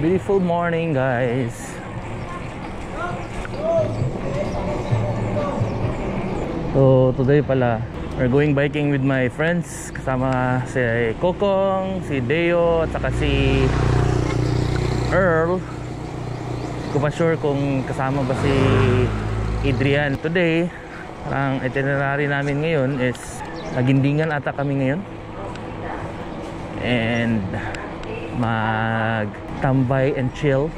beautiful morning, guys. So, today pala, we're going biking with my friends. Kasama si Kokong, si Deo, at saka si Earl. Hindi ko pa sure kung kasama ba si Adrian. Today, ang itinerary namin ngayon is nagindingan ata kami ngayon. And magtambay and chill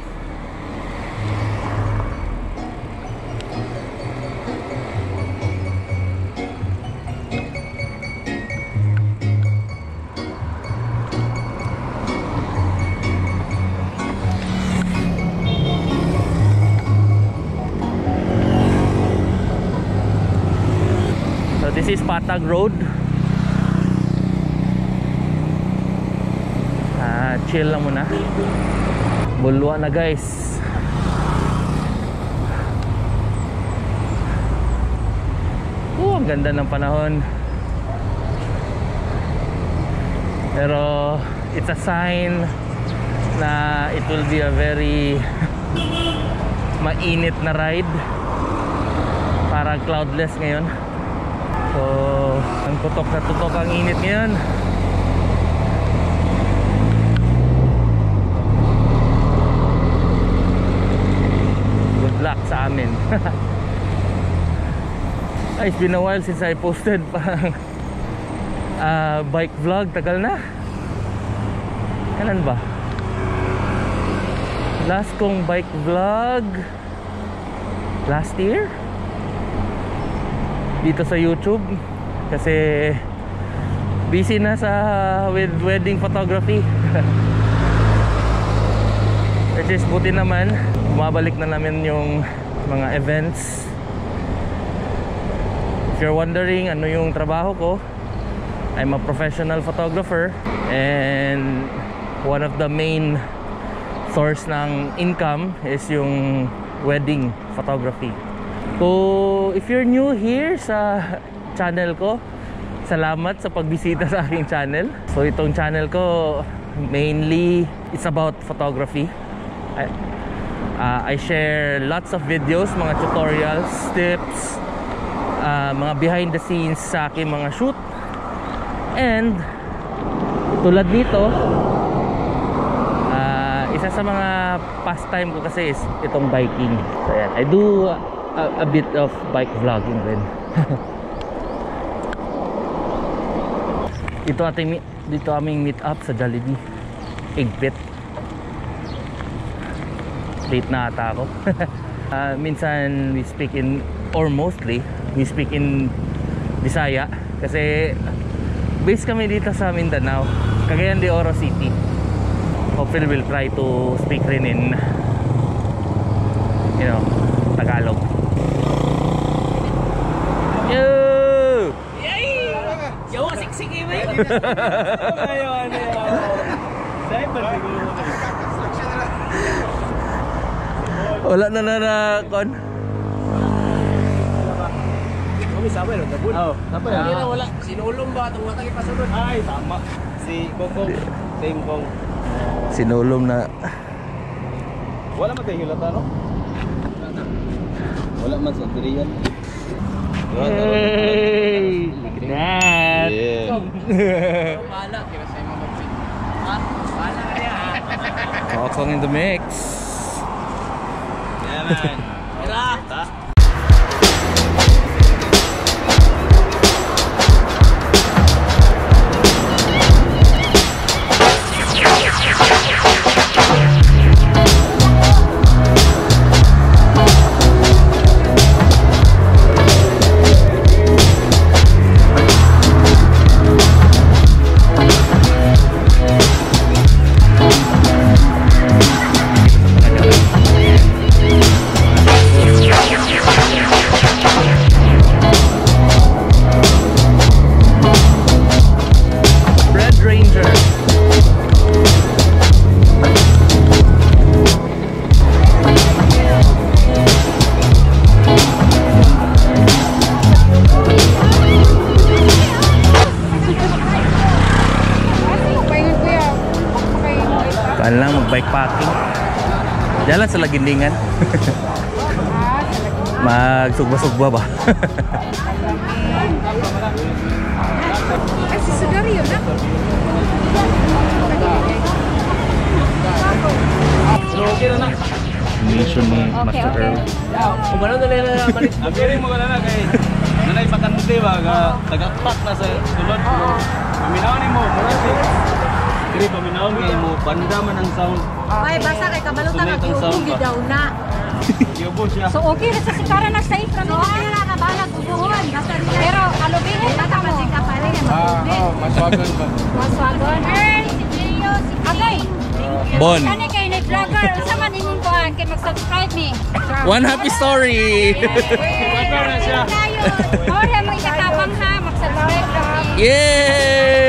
So this is Patag Road. Ah, chill lang muna. Bulwa na guys. Oh, ang ganda ng panahon. Pero it's a sign na it will be a very mainit na ride. Para cloudless ngayon. So, ang tutok na tutok ang init ngayon. Good luck sa amin. Ay, it's been a while since I posted parang uh, bike vlog. Tagal na. Kailan ba? Last kong bike vlog last year? dito sa YouTube kasi busy na sa with wedding photography which is buti naman bumabalik na namin yung mga events if you're wondering ano yung trabaho ko I'm a professional photographer and one of the main source ng income is yung wedding photography So, if you're new here sa channel ko, salamat sa pagbisita sa aking channel. So, itong channel ko, mainly, it's about photography. Uh, I share lots of videos, mga tutorials, tips, uh, mga behind the scenes sa aking mga shoot. And, tulad nito, uh, isa sa mga pastime ko kasi is itong biking. So, yan. I do a, a bit of bike vlogging rin dito ating dito aming meet up sa Jollibee Igpit late na ata ako. Uh, minsan we speak in or mostly we speak in Bisaya kasi base kami dito sa Mindanao Cagayan de Oro City. Hopefully we'll try to speak rin in you know Tagalog. Yo! Yo, siksik eh, may. Ayun, ano yun. Dahil ba siguro? Wala na na na kon. Kami sabay no, tabun. Oo. Hindi na wala. Sinulong ba itong matang ipasunod? Ay, tama. Si Kokong, Ting Kong. Sinulom na. Wala man kayo hilata, no? Wala man sa diriyan. Hey! Look at that! Yeah. Wala. Kaya sa'yo mga? Wala ka niya. Kokong in the mix. Yeah. Mahal lang mag-bike packing. Diyan lang sa Lagindingan. Magsugba-sugba ba? Kasi sudari yun na. Mission ni Master Earl. Kung ano na lang na balik. Mo na lang kay nanay bakante ba ga tagapak na sa sulod mo. Paminaw ni mo, mura Diri paminaw kay mo bandaman ang sound. Ay, basta kay na ang sound mag-iubong ba? daw na. Yubo siya. So okay na sa sikara na safe kami. So okay na ka balag ubuhon. Basta Pero alubingin na kamo. Ah, oh, maswagon ba? Maswagon. Earl, si Gio, si Agay. Bon. Kani kay ni vlogger, sa man inyong kuhan kay mag-subscribe ni. One happy story! Vlogger na siya. Ora mo ikatabang ha, mag-subscribe kami. Yay!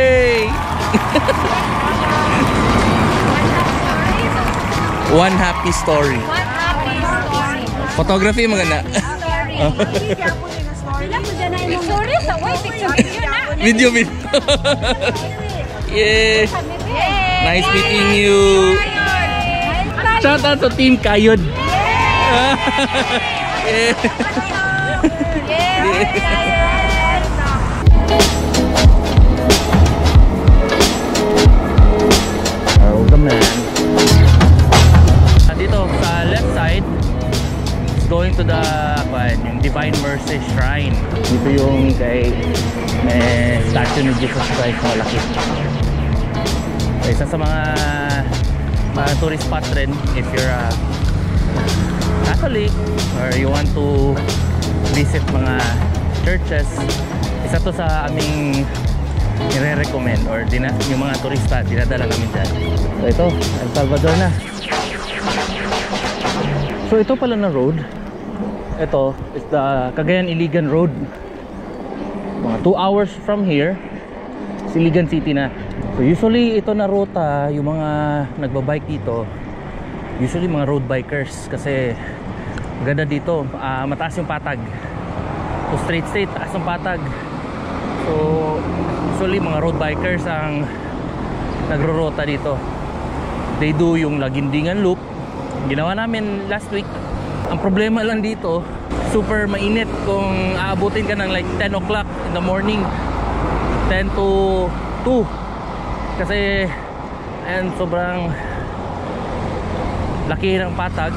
One happy story. One happy story. Photography maganda. Story. Wala mo dyan story sa way picture video na. video video. Yay! Yay! Nice meeting you. Shout out to Team Kayod. yeah. Oh, spot rin if you're a Catholic or you want to visit mga churches isa to sa aming nire-recommend or dina, yung mga turista dinadala namin dyan. So ito El Salvador na. So ito pala na road. Ito is the Cagayan Iligan Road. Mga 2 hours from here Siligan City na. So usually ito na ruta yung mga nagbabike dito usually mga road bikers kasi maganda dito. Ah, mataas yung patag. So straight straight taas yung patag. So usually mga road bikers ang nagrorota dito. They do yung Lagindingan loop. Ginawa namin last week. Ang problema lang dito super mainit kung aabutin ka ng like 10 o'clock in the morning 10 to 2 kasi ayan sobrang laki ng patag.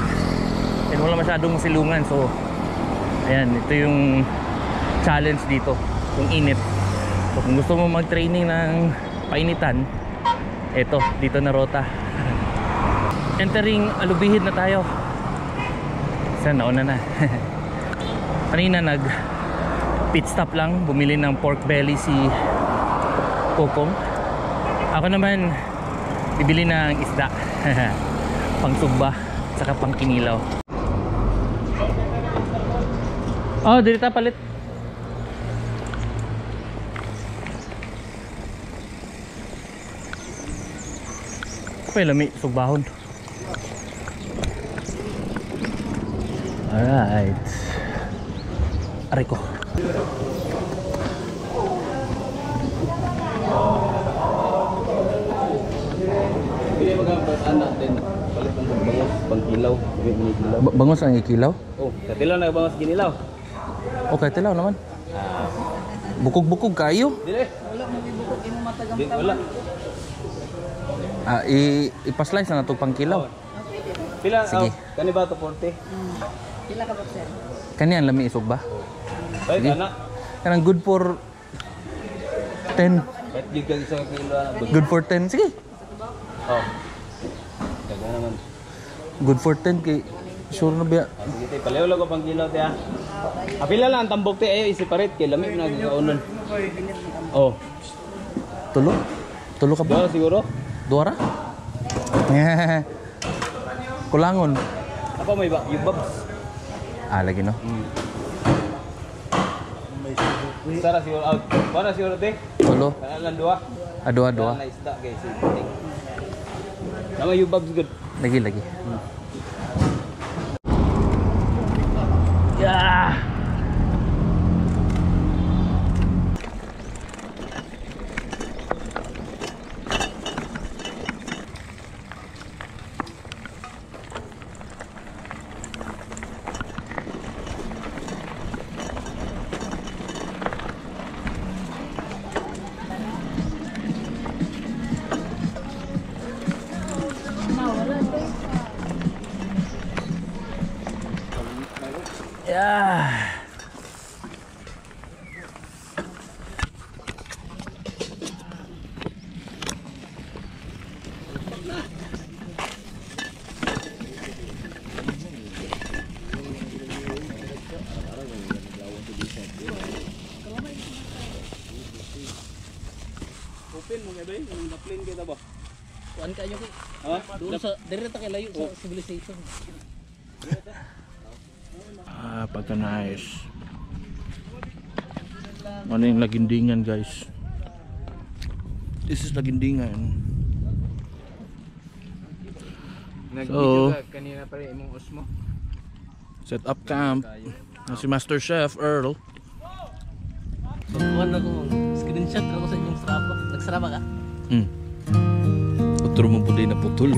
And wala masyadong silungan so ayan ito yung challenge dito yung init. So kung gusto mo mag training ng painitan ito dito na rota. Entering alubihid na tayo. Saan nauna na. Kanina nag pit stop lang bumili ng pork belly si Kokong. Ako naman bibili ng isda pang sugba saka pang kinilaw oh dito palit. Pay lami sugbahon. Alright. Aray ko. Pili mag anak din. Bangos, pangkilaw. Ba- Bangos ang ikilaw? Oh, katilaw na bangos ginilaw. Okay, tilaw naman Bukog-bukog kayo Dire. Wala mo gibukod imo matagang. Di wala. ah, i ipaslice na nato pang kilaw Pila Sige. oh, kani ba to 40? Kani ang lami isog ba? Ay, Sige. anak. Kanang good for 10 Kahit gig kag isang kilo na. Good for 10 Sige Oh. Good for 10 kay Sure na? Ah, Sige palayo lang ko pang kilo te ah. Apila lang ang tambok te ayo i-separate kay lamig na gagaunon. Oh, Tulo? Tulo ka ba? dua siguro. Duara? Kulangon Ako may ba, yung babs. Ah, lagi no? Sara siguro out. Para siguro te. Tulo Kana lang dua. Ah, dua, dua Kana na isda guys. Nama yung babs good. Lagi, Yeah. Open mo kay bay, yung na-plane kita ba? Kuan kayo ko. Ha? Doon sa dire ta kay layo sa civilization. Ah, pagka nice. Ano yung lagindingan guys? This is lagindingan. So, kanina pa rin imong usmo. set up camp. Na si Master Chef Earl. So kuan ako screenshot ako sa inyong Strava. Nagstrava ka? Hmm. Otro mo po din na putol.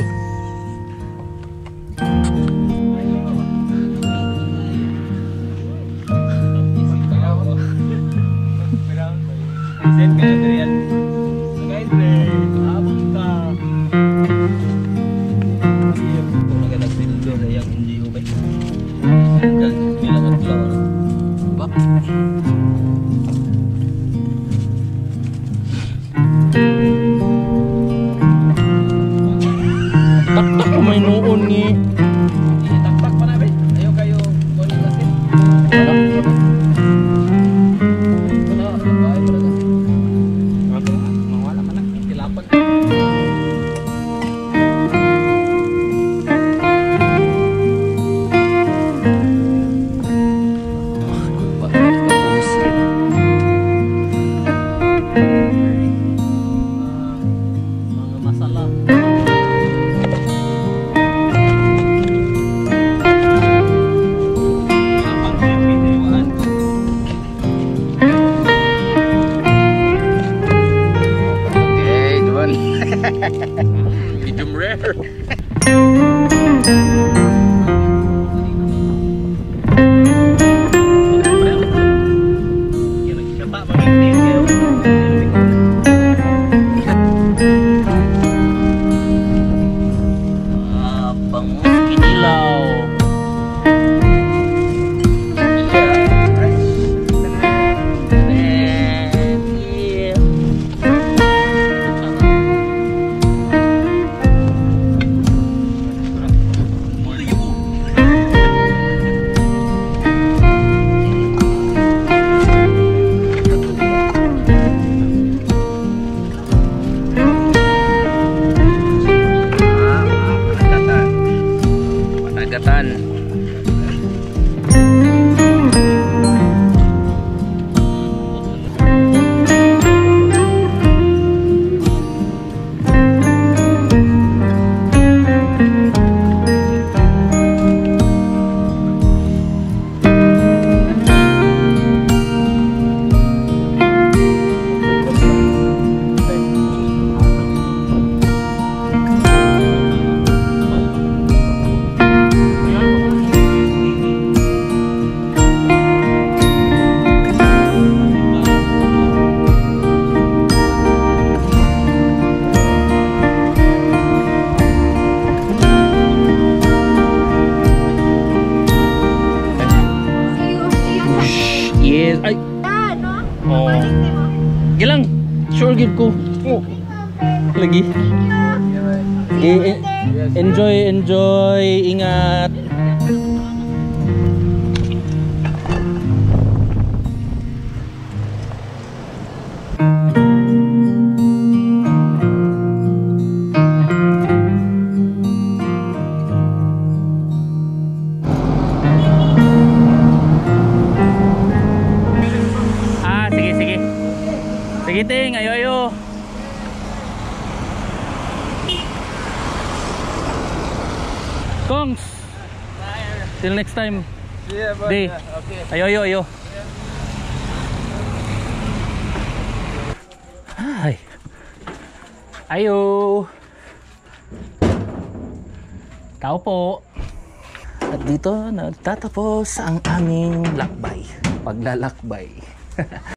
May noon Oh. Sure gid ko. Oh. Lagi. Sige, en- enjoy, enjoy. Ingat. Sige, ting. Ayo, ayo. Kongs. Till next time. Yeah, Day. Okay. Ayo, ayo, ayo. Ay. Ayo. Tao po. At dito nagtatapos ang aming lakbay. Paglalakbay.